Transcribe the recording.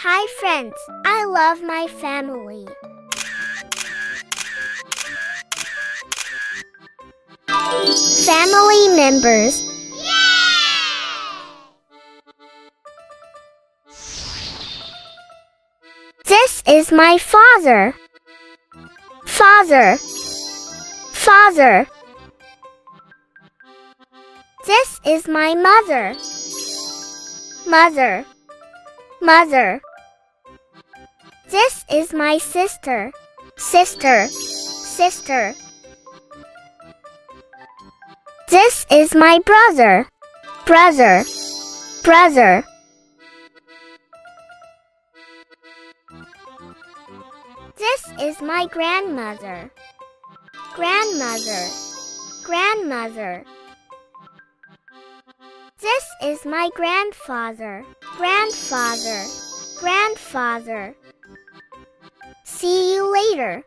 Hi friends, I love my family. Family members. This is my father. Father. Father. This is my mother. Mother. Mother. This is my sister. Sister. Sister. This is my brother. Brother. Brother. This is my grandmother. Grandmother. Grandmother. This is my grandfather. Grandfather. Grandfather. See you later.